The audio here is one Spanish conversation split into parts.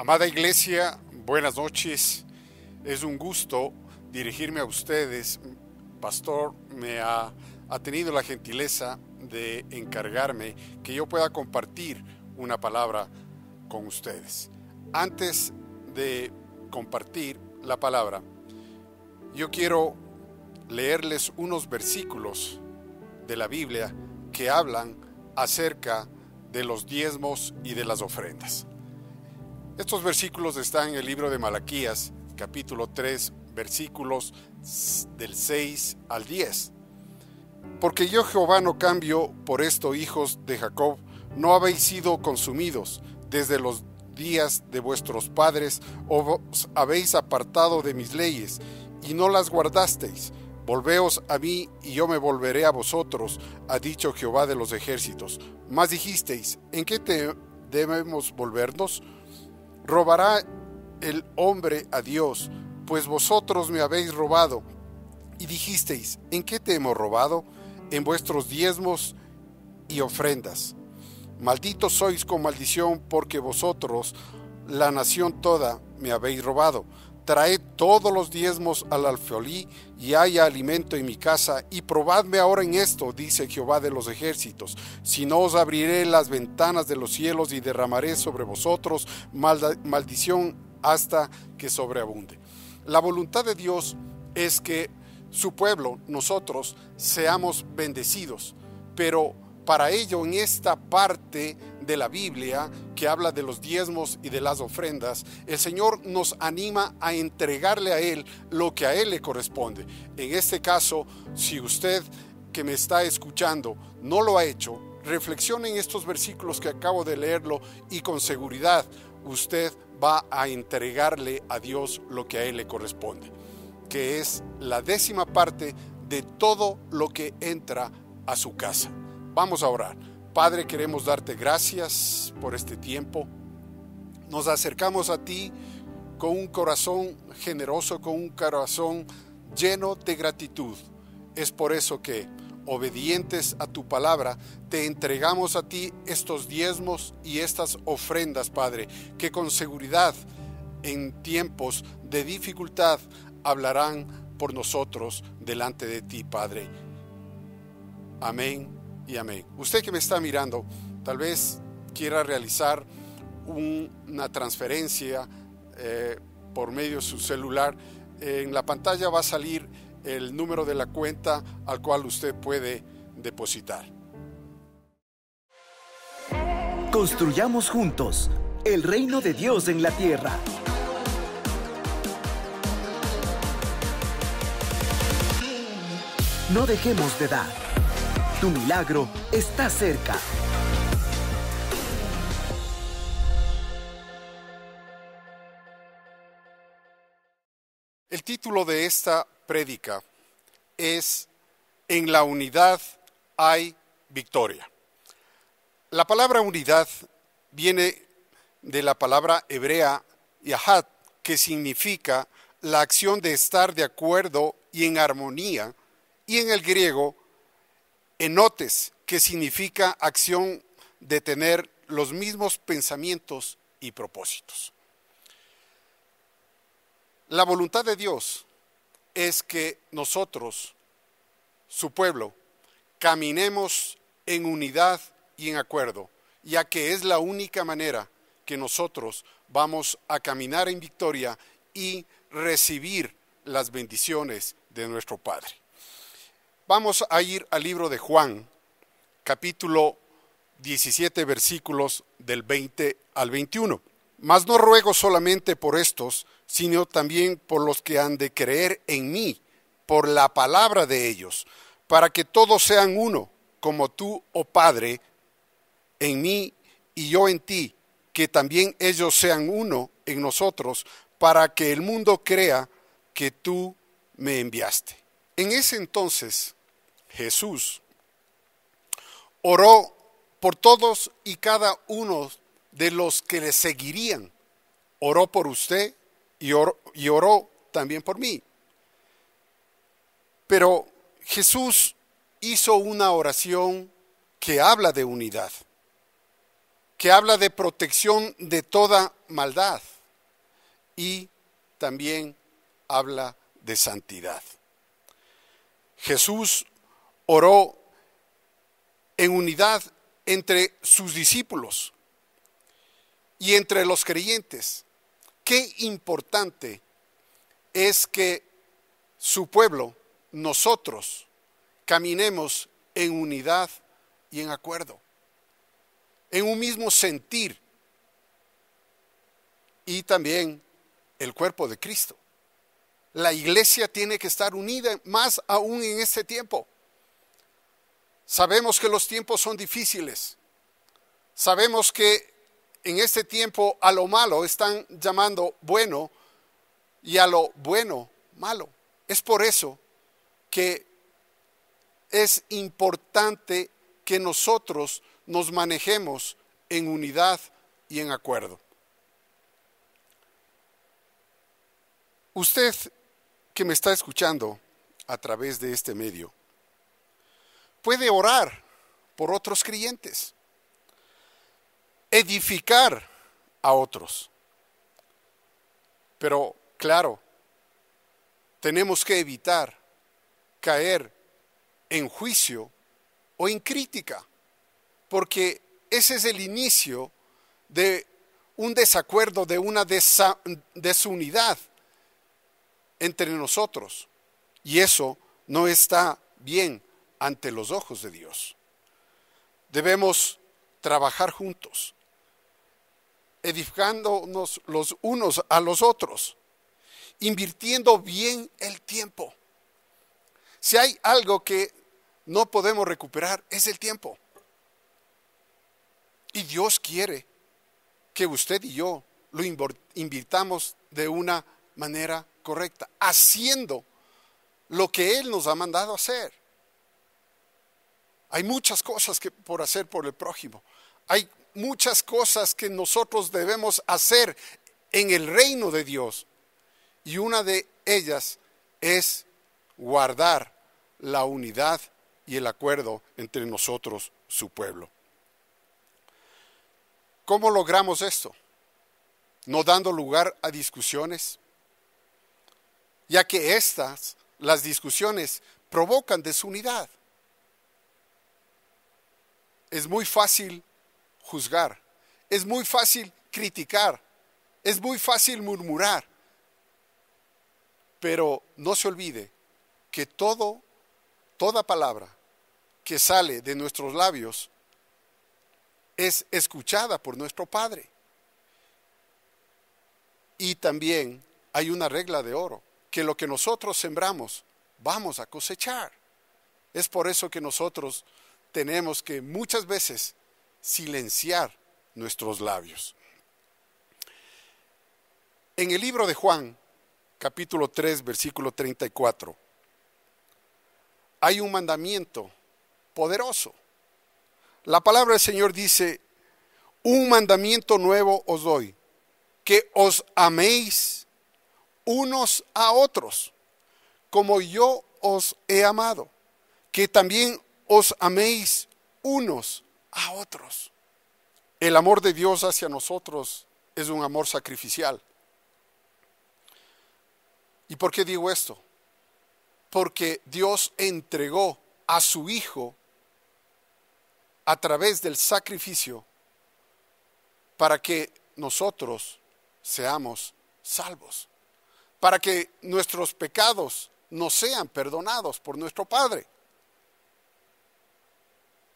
Amada iglesia, buenas noches. Es un gusto dirigirme a ustedes. Pastor me ha, ha, tenido la gentileza de encargarme que yo pueda compartir una palabra con ustedes. Antes de compartir la palabra, yo quiero leerles unos versículos de la Biblia que hablan acerca de los diezmos y de las ofrendas. Estos versículos están en el libro de Malaquías, capítulo 3, versículos del 6 al 10. Porque yo Jehová no cambio por esto, hijos de Jacob, no habéis sido consumidos desde los días de vuestros padres, os habéis apartado de mis leyes, y no las guardasteis. Volveos a mí, y yo me volveré a vosotros, ha dicho Jehová de los ejércitos. Mas dijisteis, ¿en qué te debemos volvernos? ¿Robará el hombre a Dios? Pues vosotros me habéis robado. Y dijisteis, ¿en qué te hemos robado? En vuestros diezmos y ofrendas. Malditos sois con maldición porque vosotros, la nación toda, me habéis robado. Traed todos los diezmos al alfeolí y haya alimento en mi casa, y probadme ahora en esto, dice Jehová de los ejércitos, si no os abriré las ventanas de los cielos y derramaré sobre vosotros maldición hasta que sobreabunde. La voluntad de Dios es que su pueblo, nosotros, seamos bendecidos, pero para ello en esta parte de la Biblia que habla de los diezmos y de las ofrendas, el Señor nos anima a entregarle a Él lo que a Él le corresponde. En este caso, si usted que me está escuchando no lo ha hecho, reflexione en estos versículos que acabo de leerlo y con seguridad usted va a entregarle a Dios lo que a Él le corresponde, que es la décima parte de todo lo que entra a su casa. Vamos a orar. Padre, queremos darte gracias por este tiempo. Nos acercamos a ti con un corazón generoso, con un corazón lleno de gratitud. Es por eso que, obedientes a tu palabra, te entregamos a ti estos diezmos y estas ofrendas, Padre, que con seguridad en tiempos de dificultad hablarán por nosotros delante de ti, Padre. Amén amén. Usted que me está mirando, tal vez quiera realizar una transferencia eh, por medio de su celular. En la pantalla va a salir el número de la cuenta al cual usted puede depositar. Construyamos juntos el reino de Dios en la tierra. No dejemos de dar. Tu milagro está cerca. El título de esta prédica es En la unidad hay victoria. La palabra unidad viene de la palabra hebrea yahad, que significa la acción de estar de acuerdo y en armonía, y en el griego enotes, que significa acción de tener los mismos pensamientos y propósitos. La voluntad de Dios es que nosotros, su pueblo, caminemos en unidad y en acuerdo, ya que es la única manera que nosotros vamos a caminar en victoria y recibir las bendiciones de nuestro Padre. Vamos a ir al libro de Juan, capítulo 17, versículos del 20 al 21. Mas no ruego solamente por estos, sino también por los que han de creer en mí, por la palabra de ellos, para que todos sean uno, como tú, oh Padre, en mí y yo en ti, que también ellos sean uno en nosotros, para que el mundo crea que tú me enviaste. En ese entonces, Jesús, oró por todos y cada uno de los que le seguirían. Oró por usted y oró, también por mí. Pero Jesús hizo una oración que habla de unidad, que habla de protección de toda maldad y también habla de santidad. Jesús oró en unidad entre sus discípulos y entre los creyentes. Qué importante es que su pueblo, nosotros, caminemos en unidad y en acuerdo, en un mismo sentir y también el cuerpo de Cristo. La iglesia tiene que estar unida más aún en este tiempo. Sabemos que los tiempos son difíciles. Sabemos que en este tiempo a lo malo están llamando bueno y a lo bueno malo. Es por eso que es importante que nosotros nos manejemos en unidad y en acuerdo. Usted que me está escuchando a través de este medio, puede orar por otros creyentes, edificar a otros. Pero claro, tenemos que evitar caer en juicio o en crítica, porque ese es el inicio de un desacuerdo, de una desunidad entre nosotros. Y eso no está bien ante los ojos de Dios. Debemos trabajar juntos, edificándonos los unos a los otros, invirtiendo bien el tiempo. Si hay algo que no podemos recuperar, es el tiempo. Y Dios quiere que usted y yo lo invirtamos de una manera correcta, haciendo lo que Él nos ha mandado hacer. Hay muchas cosas que por hacer por el prójimo. Hay muchas cosas que nosotros debemos hacer en el reino de Dios. Y una de ellas es guardar la unidad y el acuerdo entre nosotros, su pueblo. ¿Cómo logramos esto? No dando lugar a discusiones, ya que estas, las discusiones, provocan desunidad es muy fácil juzgar, es muy fácil criticar, es muy fácil murmurar. Pero no se olvide que todo, toda palabra que sale de nuestros labios es escuchada por nuestro Padre. Y también hay una regla de oro, que lo que nosotros sembramos vamos a cosechar. Es por eso que nosotros tenemos que muchas veces silenciar nuestros labios. En el libro de Juan, capítulo 3, versículo 34, hay un mandamiento poderoso. La palabra del Señor dice, un mandamiento nuevo os doy, que os améis unos a otros, como yo os he amado, que también os améis unos a otros. El amor de Dios hacia nosotros es un amor sacrificial. ¿Y por qué digo esto? Porque Dios entregó a su Hijo a través del sacrificio para que nosotros seamos salvos, para que nuestros pecados nos sean perdonados por nuestro Padre.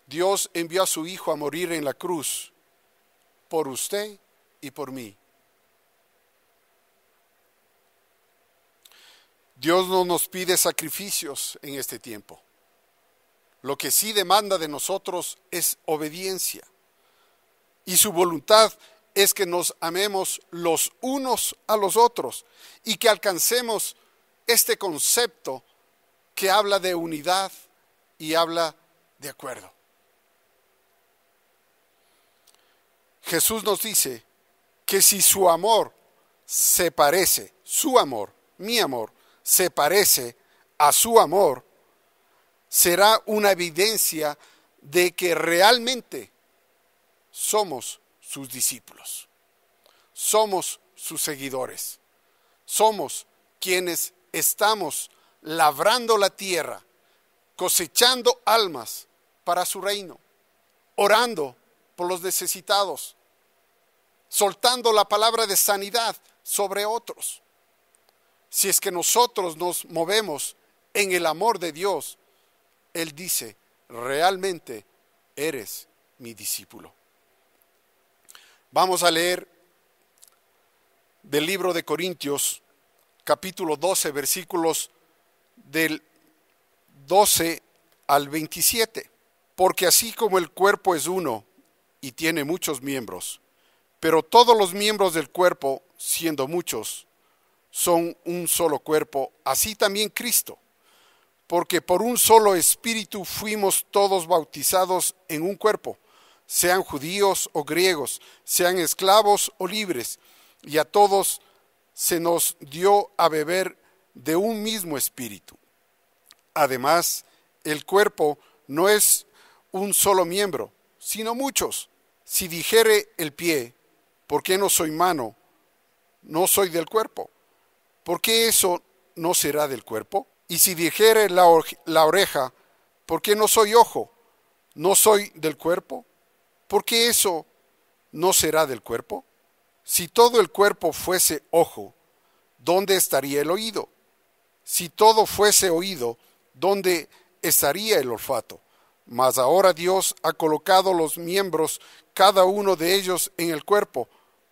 Dios envió a su Hijo a morir en la cruz por usted y por mí. Dios no nos pide sacrificios en este tiempo. Lo que sí demanda de nosotros es obediencia. Y su voluntad es que nos amemos los unos a los otros y que alcancemos este concepto que habla de unidad y habla de acuerdo. Jesús nos dice que si su amor se parece, su amor, mi amor, se parece a su amor, será una evidencia de que realmente somos sus discípulos. Somos sus seguidores. Somos quienes estamos labrando la tierra, cosechando almas para su reino, orando por los necesitados, soltando la palabra de sanidad sobre otros. Si es que nosotros nos movemos en el amor de Dios, Él dice, realmente eres mi discípulo. Vamos a leer del libro de Corintios, capítulo 12, versículos del 12 al 27. Porque así como el cuerpo es uno y tiene muchos miembros, pero todos los miembros del cuerpo, siendo muchos, son un solo cuerpo, así también Cristo. Porque por un solo espíritu fuimos todos bautizados en un cuerpo, sean judíos o griegos, sean esclavos o libres, y a todos se nos dio a beber de un mismo espíritu. Además, el cuerpo no es un solo miembro, sino muchos. Si dijere el pie, ¿por qué no soy mano? No soy del cuerpo. ¿Por qué eso no será del cuerpo? Y si dijere la, la oreja, ¿por qué no soy ojo? ¿No soy del cuerpo? ¿Por qué eso no será del cuerpo? Si todo el cuerpo fuese ojo, ¿dónde estaría el oído? Si todo fuese oído, ¿dónde estaría el olfato? Mas ahora Dios ha colocado los miembros, cada uno de ellos, en el cuerpo,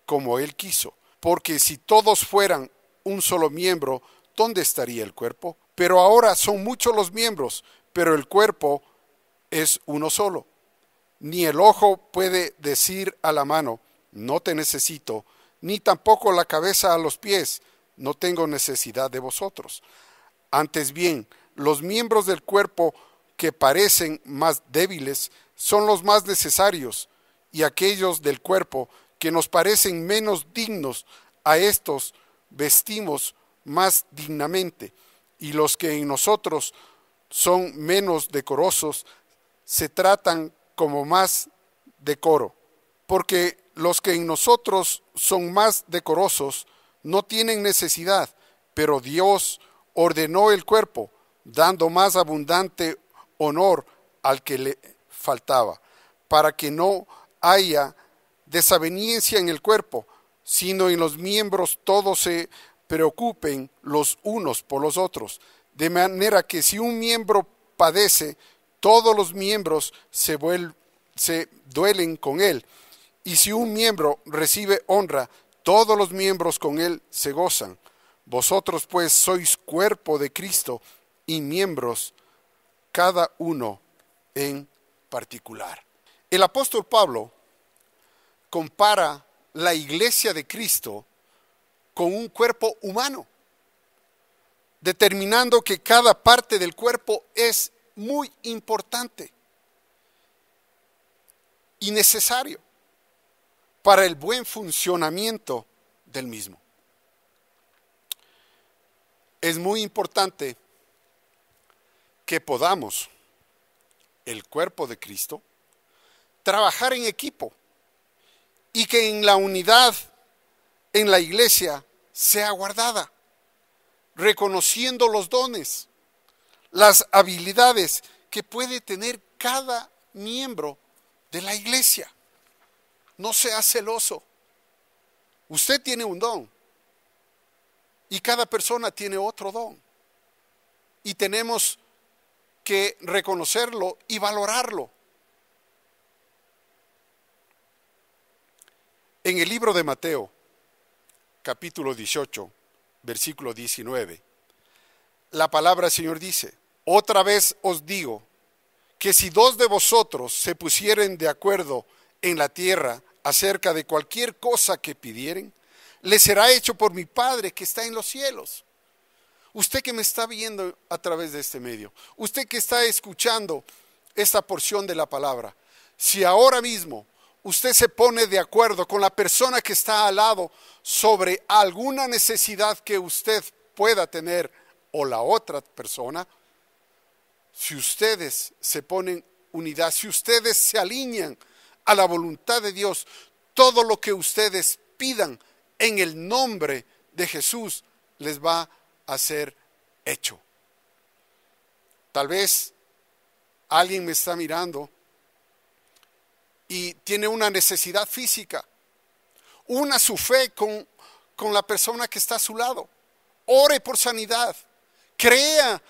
como Él quiso. Porque si todos fueran un solo miembro, ¿dónde estaría el cuerpo? Pero ahora son muchos los miembros, pero el cuerpo es uno solo. Ni el ojo puede decir a la mano, no te necesito, ni tampoco la cabeza a los pies, no tengo necesidad de vosotros. Antes bien, los miembros del cuerpo que parecen más débiles son los más necesarios, y aquellos del cuerpo que nos parecen menos dignos, a estos vestimos más dignamente, y los que en nosotros son menos decorosos, se tratan como más decoro, porque los que en nosotros son más decorosos no tienen necesidad, pero Dios ordenó el cuerpo, dando más abundante honor al que le faltaba, para que no haya desaveniencia en el cuerpo, sino en los miembros todos se preocupen los unos por los otros, de manera que si un miembro padece, todos los miembros se, se duelen con él. Y si un miembro recibe honra, todos los miembros con él se gozan. Vosotros pues sois cuerpo de Cristo y miembros cada uno en particular. El apóstol Pablo compara la iglesia de Cristo con un cuerpo humano, determinando que cada parte del cuerpo es muy importante y necesario para el buen funcionamiento del mismo. Es muy importante que podamos, el cuerpo de Cristo, trabajar en equipo y que en la unidad en la iglesia sea guardada, reconociendo los dones, las habilidades que puede tener cada miembro de la iglesia. No sea celoso. Usted tiene un don. Y cada persona tiene otro don. Y tenemos que reconocerlo y valorarlo. En el libro de Mateo, capítulo 18, versículo 19, la palabra del Señor dice, otra vez os digo que si dos de vosotros se pusieren de acuerdo en la tierra acerca de cualquier cosa que pidieren, le será hecho por mi Padre que está en los cielos. Usted que me está viendo a través de este medio, usted que está escuchando esta porción de la palabra, si ahora mismo usted se pone de acuerdo con la persona que está al lado sobre alguna necesidad que usted pueda tener o la otra persona, si ustedes se ponen unidad, si ustedes se alinean a la voluntad de Dios, todo lo que ustedes pidan en el nombre de Jesús les va a ser hecho. Tal vez alguien me está mirando y tiene una necesidad física. Una su fe con, con la persona que está a su lado. Ore por sanidad. Crea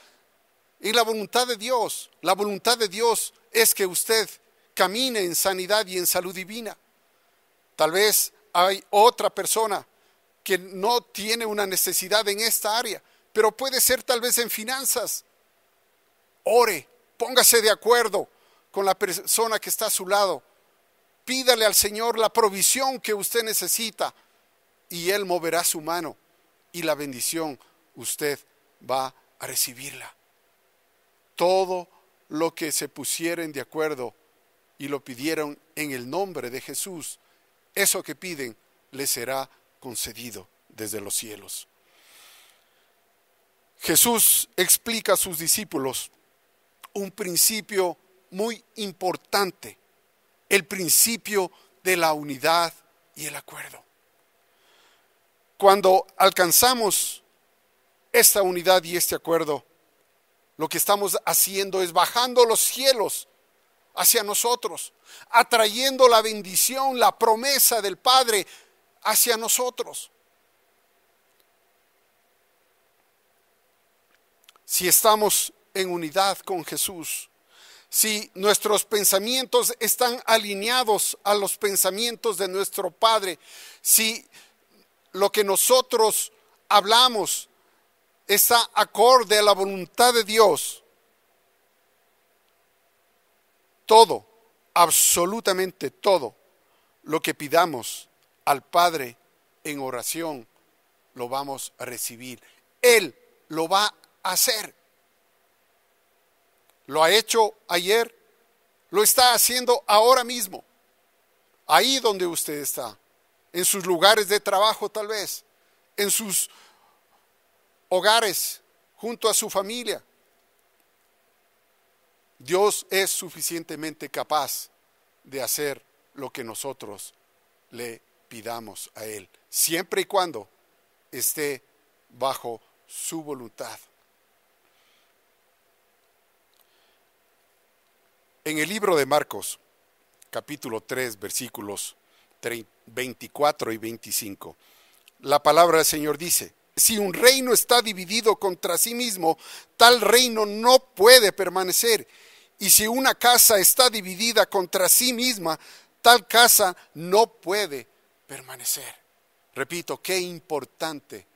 en la voluntad de Dios. La voluntad de Dios es que usted camine en sanidad y en salud divina. Tal vez hay otra persona que no tiene una necesidad en esta área, pero puede ser tal vez en finanzas. Ore, póngase de acuerdo con la persona que está a su lado. Pídale al Señor la provisión que usted necesita y Él moverá su mano y la bendición usted va a recibirla. Todo lo que se pusieren de acuerdo y lo pidieron en el nombre de Jesús, eso que piden les será concedido desde los cielos. Jesús explica a sus discípulos un principio muy importante, el principio de la unidad y el acuerdo. Cuando alcanzamos esta unidad y este acuerdo, lo que estamos haciendo es bajando los cielos hacia nosotros, atrayendo la bendición, la promesa del Padre hacia nosotros. Si estamos en unidad con Jesús, si nuestros pensamientos están alineados a los pensamientos de nuestro Padre, si lo que nosotros hablamos está acorde a la voluntad de Dios, todo, absolutamente todo lo que pidamos al Padre en oración, lo vamos a recibir. Él lo va a hacer. Lo ha hecho ayer, lo está haciendo ahora mismo, ahí donde usted está, en sus lugares de trabajo tal vez, en sus hogares, junto a su familia. Dios es suficientemente capaz de hacer lo que nosotros le pidamos a Él, siempre y cuando esté bajo su voluntad. En el libro de Marcos, capítulo 3, versículos 24 y 25, la palabra del Señor dice, si un reino está dividido contra sí mismo, tal reino no puede permanecer. Y si una casa está dividida contra sí misma, tal casa no puede permanecer. Repito, qué importante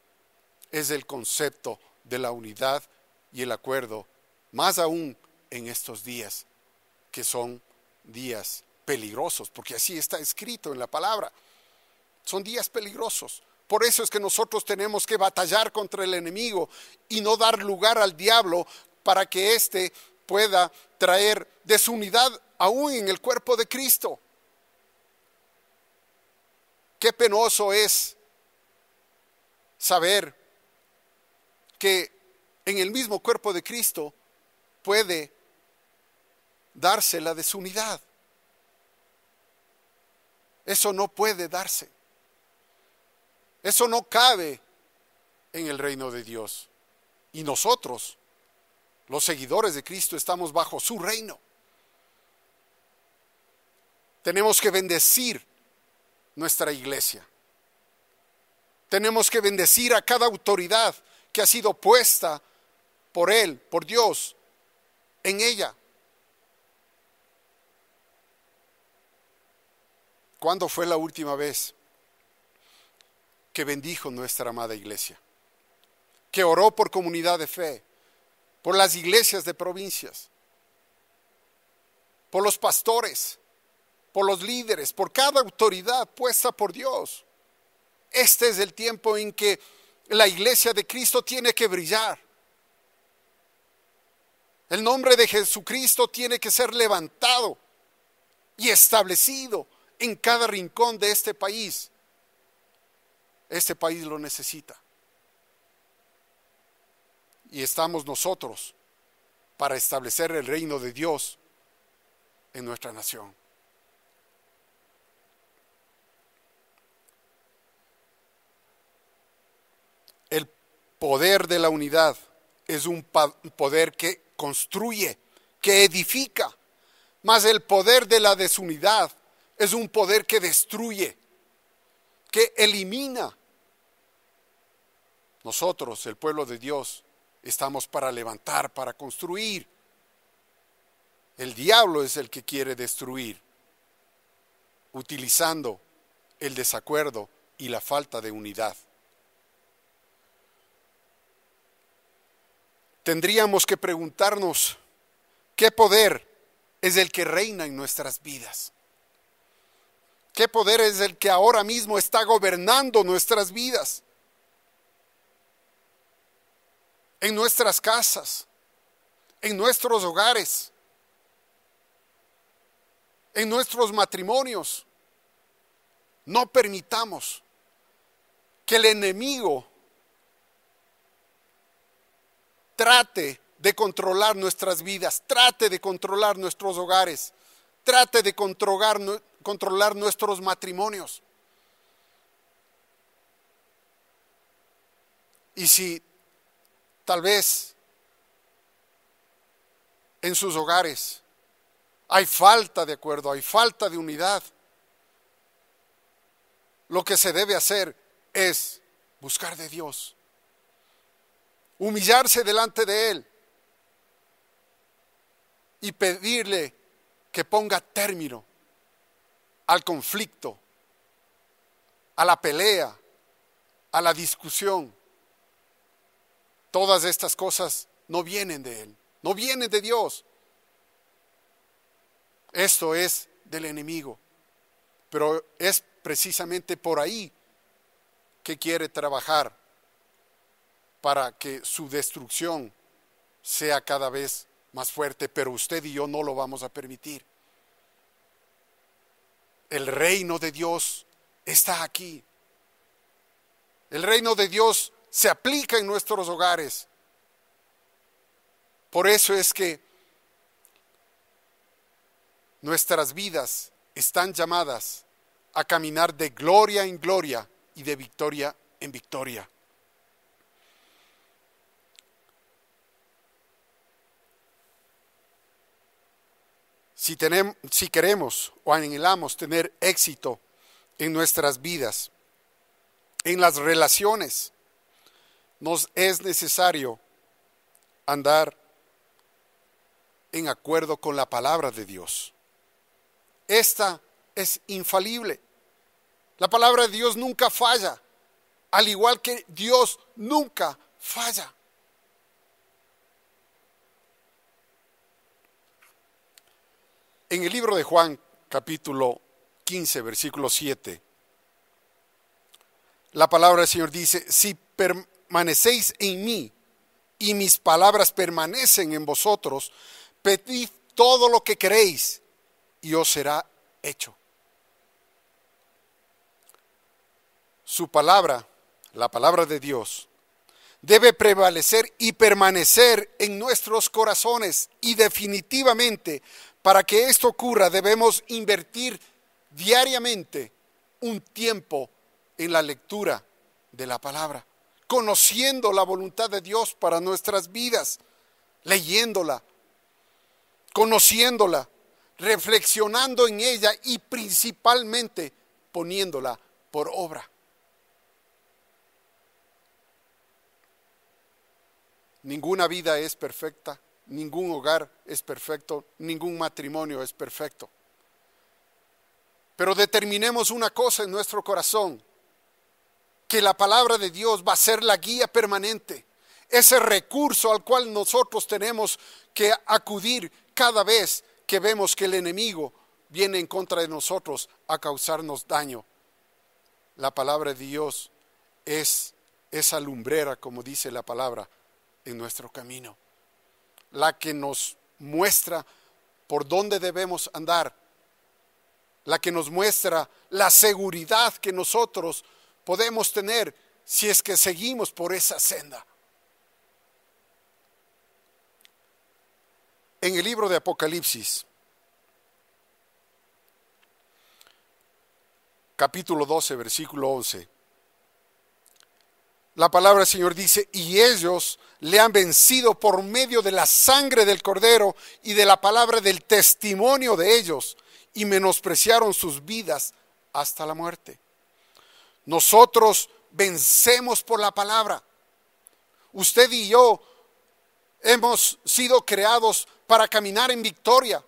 es el concepto de la unidad y el acuerdo, más aún en estos días, que son días peligrosos, porque así está escrito en la palabra. Son días peligrosos. Por eso es que nosotros tenemos que batallar contra el enemigo y no dar lugar al diablo para que éste pueda traer desunidad aún en el cuerpo de Cristo. Qué penoso es saber que en el mismo cuerpo de Cristo puede darse la desunidad. Eso no puede darse. Eso no cabe en el reino de Dios. Y nosotros, los seguidores de Cristo, estamos bajo su reino. Tenemos que bendecir nuestra iglesia. Tenemos que bendecir a cada autoridad que ha sido puesta por Él, por Dios, en ella. ¿Cuándo fue la última vez que bendijo nuestra amada iglesia? Que oró por comunidad de fe, por las iglesias de provincias, por los pastores, por los líderes, por cada autoridad puesta por Dios. Este es el tiempo en que la iglesia de Cristo tiene que brillar. El nombre de Jesucristo tiene que ser levantado y establecido en cada rincón de este país. Este país lo necesita. Y estamos nosotros para establecer el reino de Dios en nuestra nación. Poder de la unidad es un poder que construye, que edifica, mas el poder de la desunidad es un poder que destruye, que elimina. Nosotros, el pueblo de Dios, estamos para levantar, para construir. El diablo es el que quiere destruir, utilizando el desacuerdo y la falta de unidad. Tendríamos que preguntarnos, ¿qué poder es el que reina en nuestras vidas? ¿Qué poder es el que ahora mismo está gobernando nuestras vidas? En nuestras casas, en nuestros hogares, en nuestros matrimonios. No permitamos que el enemigo trate de controlar nuestras vidas, trate de controlar nuestros hogares, trate de controlar, controlar nuestros matrimonios. Y si tal vez en sus hogares hay falta de acuerdo, hay falta de unidad, lo que se debe hacer es buscar de Dios, humillarse delante de Él y pedirle que ponga término al conflicto, a la pelea, a la discusión. Todas estas cosas no vienen de Él, no vienen de Dios. Esto es del enemigo, pero es precisamente por ahí que quiere trabajar para que su destrucción sea cada vez más fuerte, pero usted y yo no lo vamos a permitir el reino de Dios está aquí. El reino de Dios se aplica en nuestros hogares. Por eso es que nuestras vidas están llamadas a caminar de gloria en gloria y de victoria en victoria. Si, tenemos, si queremos o anhelamos tener éxito en nuestras vidas, en las relaciones, nos es necesario andar en acuerdo con la palabra de Dios. Esta es infalible. La palabra de Dios nunca falla, al igual que Dios nunca falla. En el libro de Juan, capítulo 15, versículo 7, la palabra del Señor dice, si permanecéis en mí y mis palabras permanecen en vosotros, pedid todo lo que queréis y os será hecho. Su palabra, la palabra de Dios, debe prevalecer y permanecer en nuestros corazones y definitivamente para que esto ocurra debemos invertir diariamente un tiempo en la lectura de la palabra, conociendo la voluntad de Dios para nuestras vidas, leyéndola, conociéndola, reflexionando en ella y principalmente poniéndola por obra. Ninguna vida es perfecta, ningún hogar es perfecto, ningún matrimonio es perfecto. Pero determinemos una cosa en nuestro corazón, que la palabra de Dios va a ser la guía permanente, ese recurso al cual nosotros tenemos que acudir cada vez que vemos que el enemigo viene en contra de nosotros a causarnos daño. La palabra de Dios es esa lumbrera, como dice la palabra, en nuestro camino la que nos muestra por dónde debemos andar, la que nos muestra la seguridad que nosotros podemos tener si es que seguimos por esa senda. En el libro de Apocalipsis, capítulo 12, versículo 11, la palabra del Señor dice, y ellos le han vencido por medio de la sangre del cordero y de la palabra del testimonio de ellos, y menospreciaron sus vidas hasta la muerte. Nosotros vencemos por la palabra. Usted y yo hemos sido creados para caminar en victoria,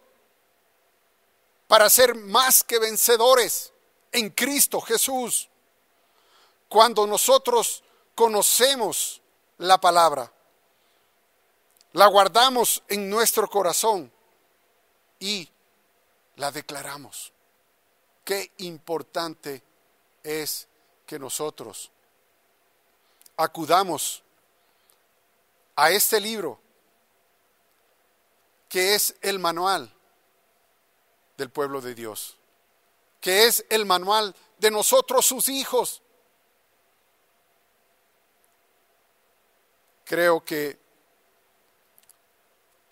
para ser más que vencedores en Cristo Jesús. Cuando nosotros conocemos la palabra, la guardamos en nuestro corazón y la declaramos. Qué importante es que nosotros acudamos a este libro, que es el manual del pueblo de Dios, que es el manual de nosotros sus hijos. Creo que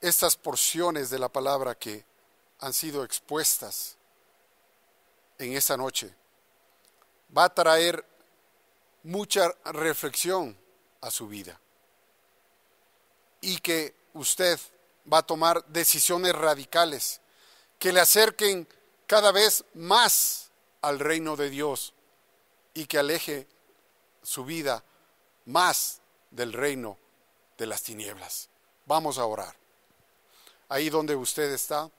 estas porciones de la palabra que han sido expuestas en esta noche va a traer mucha reflexión a su vida. Y que usted va a tomar decisiones radicales que le acerquen cada vez más al reino de Dios y que aleje su vida más del reino de las tinieblas. Vamos a orar. Ahí donde usted está,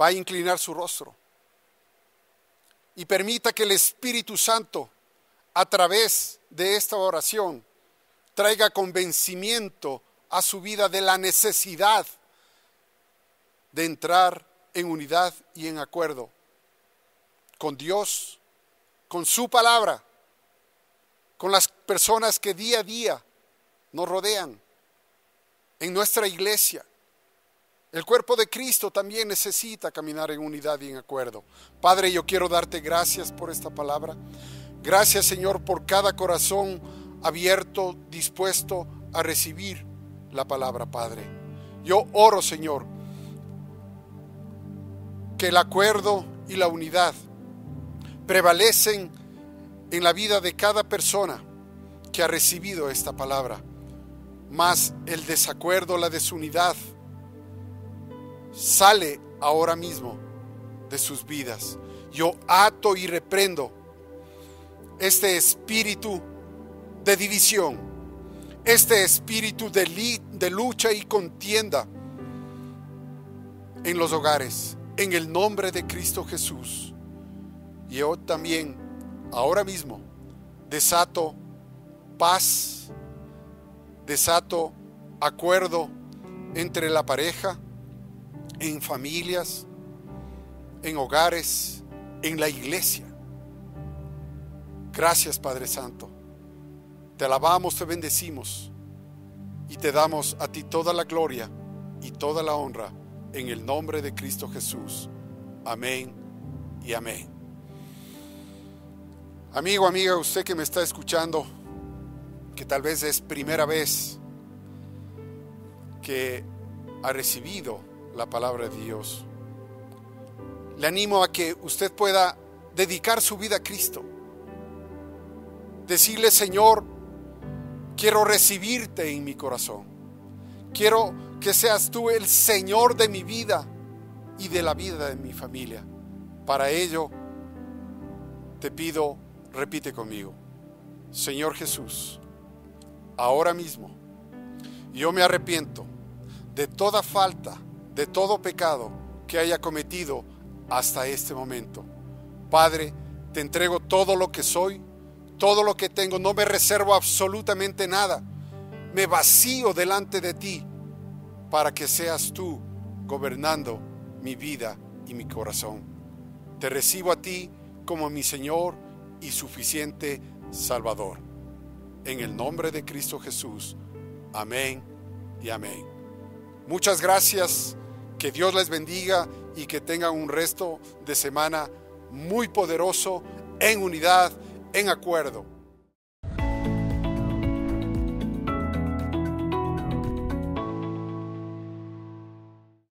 va a inclinar su rostro y permita que el Espíritu Santo, a través de esta oración, traiga convencimiento a su vida de la necesidad de entrar en unidad y en acuerdo con Dios, con su palabra, con las personas que día a día nos rodean, en nuestra iglesia. El cuerpo de Cristo también necesita caminar en unidad y en acuerdo. Padre, yo quiero darte gracias por esta palabra. Gracias, Señor, por cada corazón abierto, dispuesto a recibir la palabra, Padre. Yo oro, Señor, que el acuerdo y la unidad prevalecen en la vida de cada persona que ha recibido esta palabra, más el desacuerdo, la desunidad, sale ahora mismo de sus vidas. Yo ato y reprendo este espíritu de división, este espíritu de, de lucha y contienda en los hogares, en el nombre de Cristo Jesús. Yo también, ahora mismo, desato paz, desato acuerdo entre la pareja, en familias, en hogares, en la iglesia. Gracias Padre Santo. Te alabamos, te bendecimos y te damos a ti toda la gloria y toda la honra en el nombre de Cristo Jesús. Amén y amén. Amigo, amiga, usted que me está escuchando, que tal vez es primera vez que ha recibido la palabra de Dios, le animo a que usted pueda dedicar su vida a Cristo. Decirle, Señor, Quiero recibirte en mi corazón. Quiero que seas tú el Señor de mi vida y de la vida de mi familia. Para ello, te pido, repite conmigo, Señor Jesús, ahora mismo yo me arrepiento de toda falta, de todo pecado que haya cometido hasta este momento. Padre, te entrego todo lo que soy, todo lo que tengo, no me reservo absolutamente nada. Me vacío delante de ti para que seas tú gobernando mi vida y mi corazón. Te recibo a ti como mi Señor y suficiente Salvador. En el nombre de Cristo Jesús. Amén y amén. Muchas gracias. Que Dios les bendiga y que tengan un resto de semana muy poderoso en unidad en acuerdo